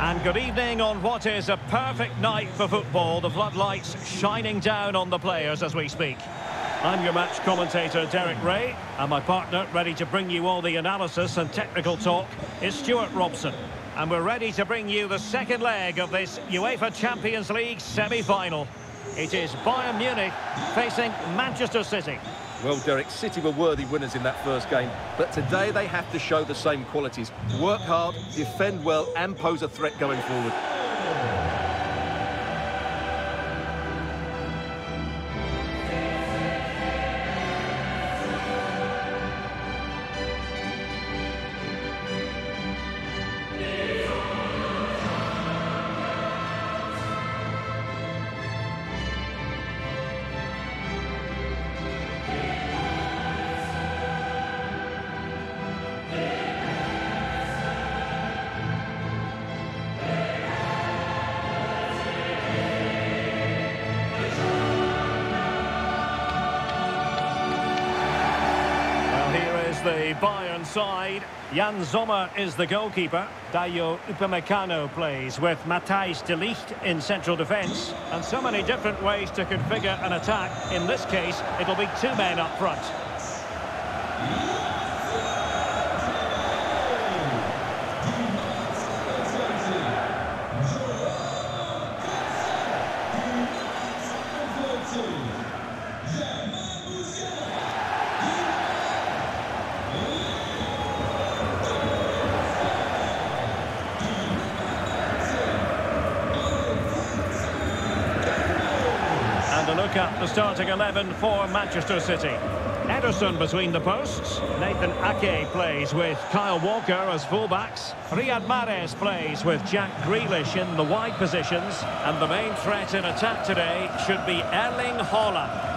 And good evening on what is a perfect night for football. The floodlights shining down on the players as we speak. I'm your match commentator, Derek Rae, and my partner, ready to bring you all the analysis and technical talk, is Stewart Robson. And we're ready to bring you the second leg of this UEFA Champions League semi-final. It is Bayern Munich facing Manchester City. Well, Derek, City were worthy winners in that first game, but today they have to show the same qualities. Work hard, defend well, and pose a threat going forward. Bayern side. Yann Sommer is the goalkeeper. Dayot Upamecano plays with Matthijs de Ligt in central defence. And so many different ways to configure an attack. In this case, it'll be two men up front. At the starting 11 for Manchester City. Ederson between the posts. Nathan Ake plays with Kyle Walker as fullbacks. Riyad Mahrez plays with Jack Grealish in the wide positions. And the main threat in attack today should be Erling Haaland.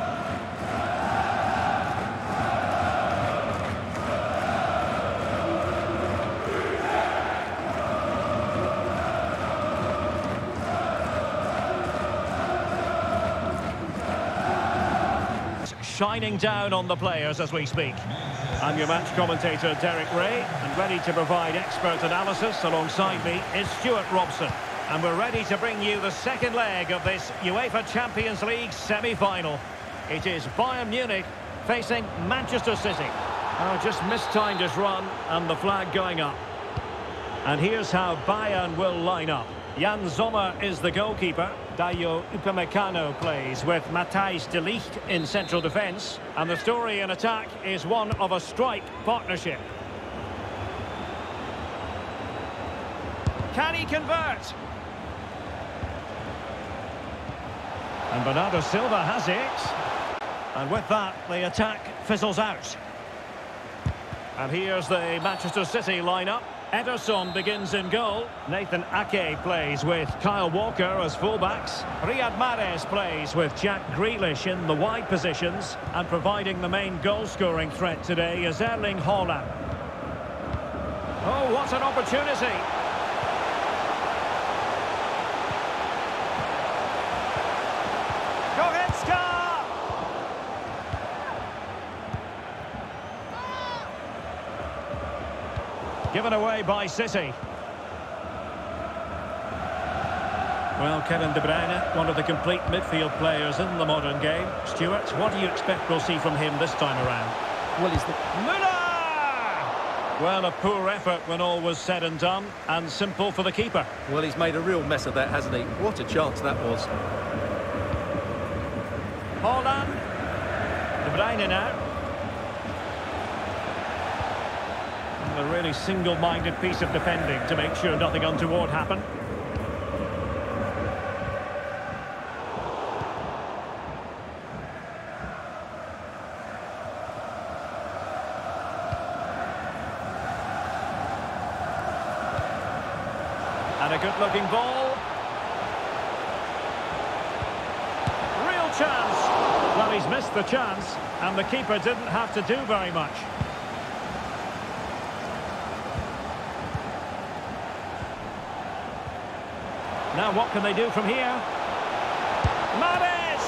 Shining down on the players as we speak. I'm your match commentator, Derek Rae, and ready to provide expert analysis alongside me is Stewart Robson. And we're ready to bring you the second leg of this UEFA Champions League semi-final. It is Bayern Munich facing Manchester City. Oh, just mistimed his run and the flag going up. And here's how Bayern will line up. Yann Sommer is the goalkeeper. Dayot Upamecano plays with Matthijs de Ligt in central defence. And the story in attack is one of a strike partnership. Can he convert? And Bernardo Silva has it. And with that, the attack fizzles out. And here's the Manchester City lineup. Ederson begins in goal. Nathan Ake plays with Kyle Walker as fullbacks. Riyad Mahrez plays with Jack Grealish in the wide positions. And providing the main goal-scoring threat today is Erling Haaland. Oh, what an opportunity! Given away by City. Well, Kevin De Bruyne, one of the complete midfield players in the modern game. Stuart, what do you expect we'll see from him this time around? Well, he's the... Müller! Well, a poor effort when all was said and done, and simple for the keeper. Well, he's made a real mess of that, hasn't he? What a chance that was. Haaland. De Bruyne now. A really single-minded piece of defending to make sure nothing untoward happened. And a good-looking ball. Real chance. Well, he's missed the chance, and the keeper didn't have to do very much. Now what can they do from here? Mahrez!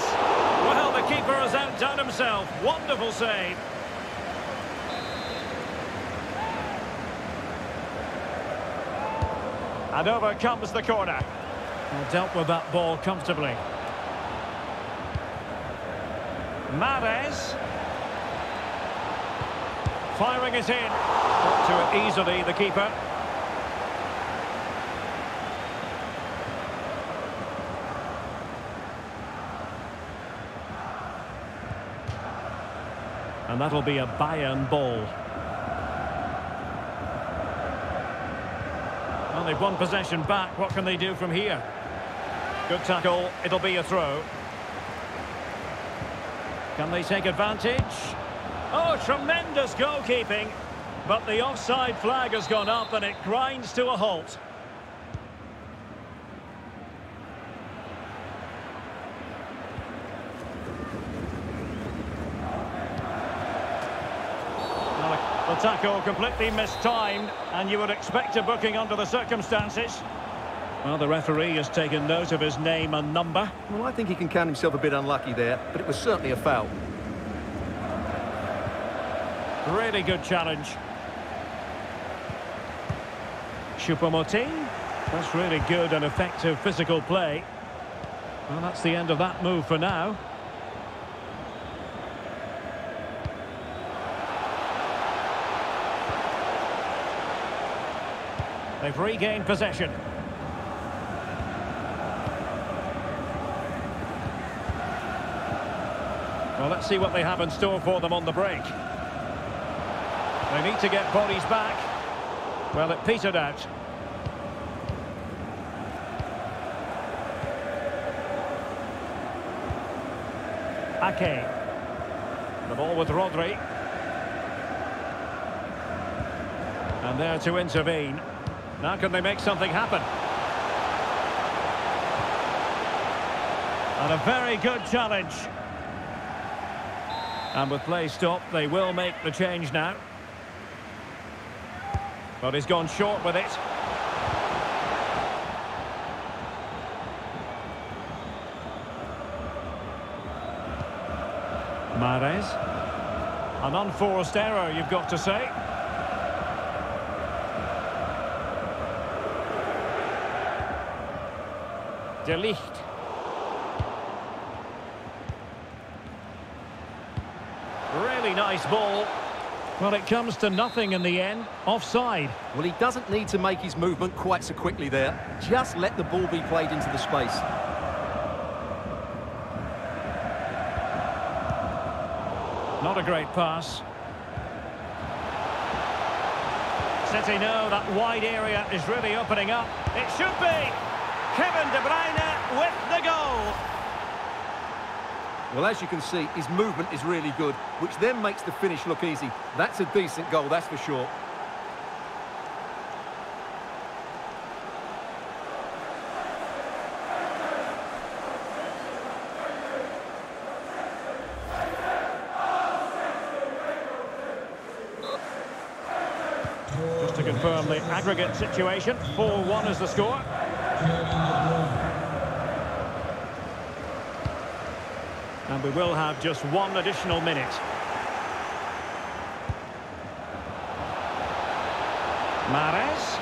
Well, the keeper has outdone himself. Wonderful save. And over comes the corner. Well, dealt with that ball comfortably. Mahrez. Firing it in. To it easily, the keeper. And that'll be a Bayern ball. Well, they've won possession back. What can they do from here? Good tackle. It'll be a throw. Can they take advantage? Oh, tremendous goalkeeping. But the offside flag has gone up and it grinds to a halt. The tackle completely mistimed, and you would expect a booking under the circumstances. Well, the referee has taken note of his name and number. Well, I think he can count himself a bit unlucky there, but it was certainly a foul. Really good challenge. Choupo-Moting. That's really good and effective physical play. Well, that's the end of that move for now. They've regained possession. Well, let's see what they have in store for them on the break. They need to get bodies back. Well, it petered out. Ake. The ball with Rodri. And there to intervene. Now can they make something happen? And a very good challenge. And with play stopped, they will make the change now. But he's gone short with it. Mahrez. An unforced error, you've got to say. De Ligt. Really nice ball. Well, it comes to nothing in the end. Offside. Well, he doesn't need to make his movement quite so quickly there. Just let the ball be played into the space. Not a great pass. City know that wide area is really opening up. It should be. Kevin De Bruyne with the goal. Well, as you can see, his movement is really good, which then makes the finish look easy. That's a decent goal, that's for sure. Just to confirm the aggregate situation, 4-1 is the score. And we will have just one additional minute. Mahrez.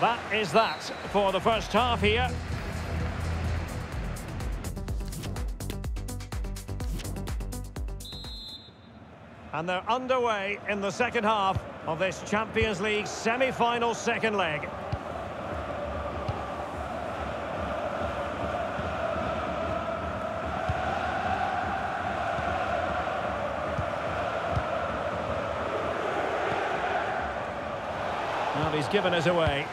That is that for the first half here. And they're underway in the second half of this Champions League semi-final second leg. He's given us away.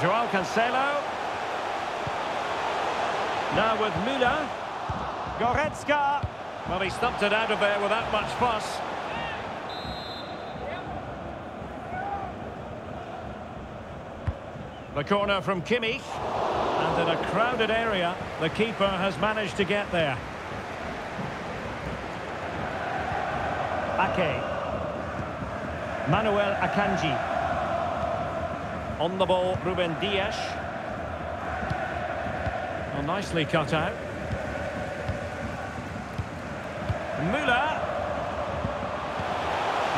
Joao Cancelo. Now with Müller. Goretzka. Well, he stumped it out of there without much fuss. The corner from Kimmich. And in a crowded area, the keeper has managed to get there. Ake. Manuel Akanji. On the ball, Ruben Dias. Well, nicely cut out. Müller.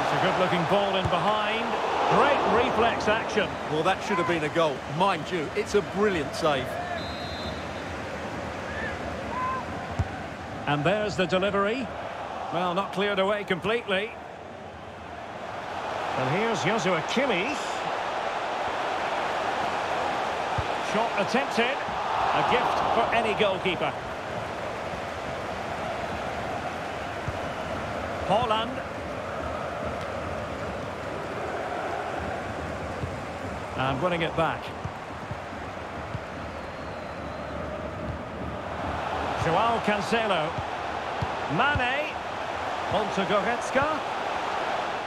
It's a good-looking ball in behind. Great reflex action. Well, that should have been a goal. Mind you, it's a brilliant save. And there's the delivery. Well, not cleared away completely. And here's Joshua Kimmich. Shot attempted. A gift for any goalkeeper. Haaland. And winning it back. Joao Cancelo. Mane. On to Goretzka.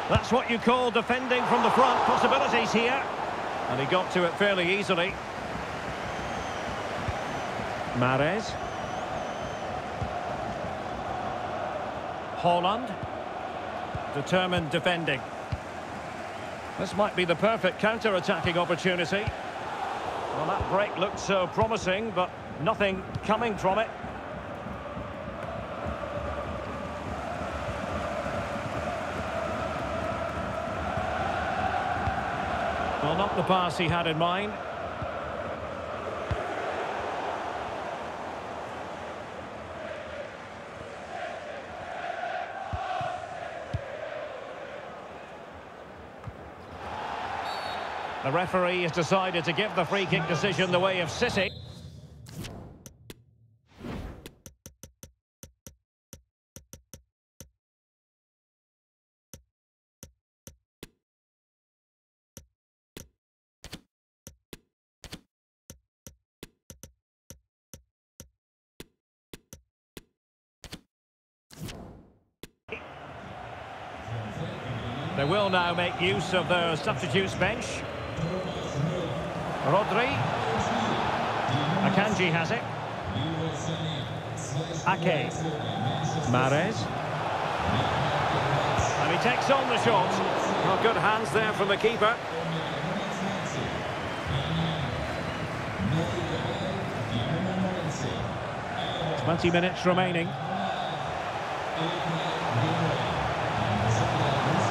That's what you call defending from the front. Possibilities here. And he got to it fairly easily. Mahrez. Haaland. Determined defending. This might be the perfect counter-attacking opportunity. Well, that break looked so promising, but nothing coming from it. Well, not the pass he had in mind. The referee has decided to give the free kick decision the way of City. They will now make use of their substitutes bench. Rodri. Akanji has it. Ake. Mahrez. And he takes on the shot. Well, good hands there from the keeper. Twenty minutes remaining.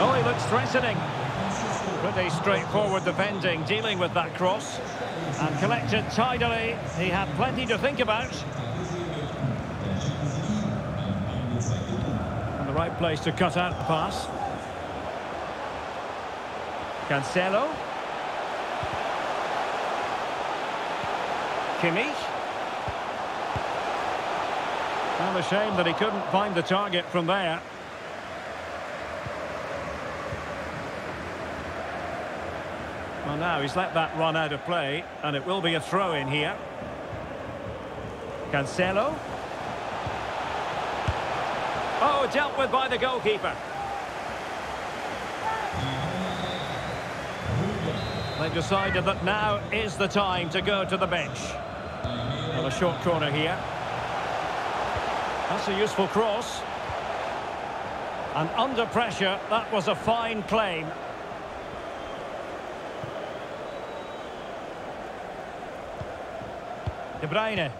Oh, he looks threatening. Pretty straightforward defending, dealing with that cross. And collected tidily. He had plenty to think about. And the right place to cut out the pass. Cancelo. Kimmich. Well, a shame that he couldn't find the target from there. Now he's let that run out of play, and it will be a throw in here. Cancelo. Oh, dealt with by the goalkeeper. They've decided that now is the time to go to the bench. Well, a short corner here. That's a useful cross. And under pressure, that was a fine claim. De Bruyne.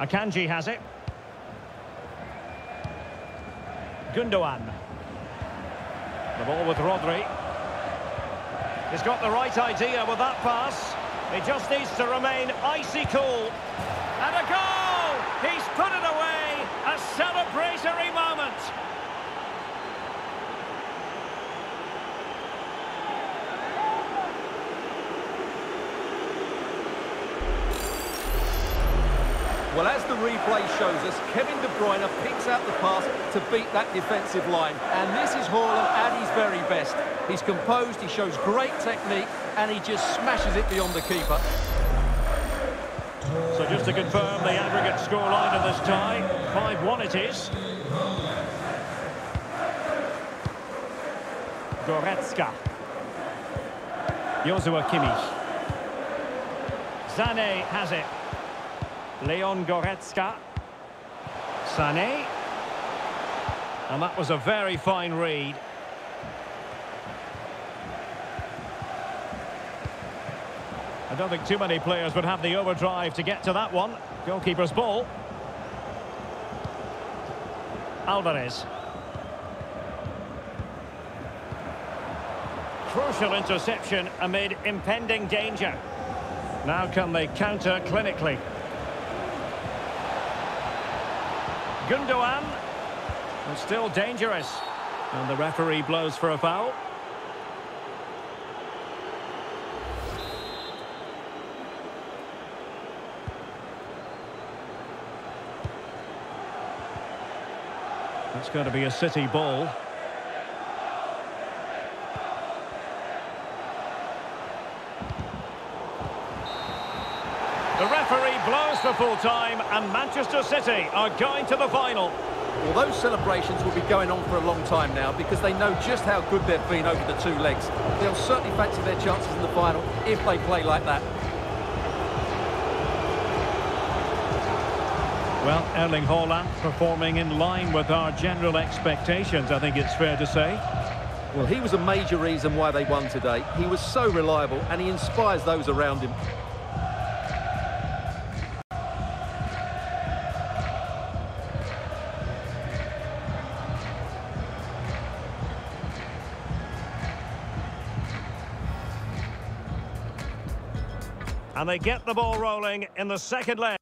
Akanji has it. Gundogan. The ball with Rodri. He's got the right idea with that pass. He just needs to remain icy cool. And a goal! He's put it away! A celebratory Well, as the replay shows us, Kevin De Bruyne picks out the pass to beat that defensive line. And this is Haaland at his very best. He's composed, he shows great technique, and he just smashes it beyond the keeper. So just to confirm the aggregate scoreline of this tie, 5-1 it is. Goretzka. Joshua Kimmich. Sané has it. Leon Goretzka. Sané. And that was a very fine read. I don't think too many players would have the overdrive to get to that one. Goalkeeper's ball. Alvarez. Crucial interception amid impending danger. Now can they counter clinically? Gundogan. And still dangerous. And the referee blows for a foul. That's going to be a City ball. The referee for full time and Manchester City are going to the final. Well, those celebrations will be going on for a long time now because they know just how good they've been over the two legs. They'll certainly fancy their chances in the final if they play like that. Well, Erling Haaland performing in line with our general expectations, I think it's fair to say. Well, he was a major reason why they won today. He was so reliable and he inspires those around him. And they get the ball rolling in the second leg.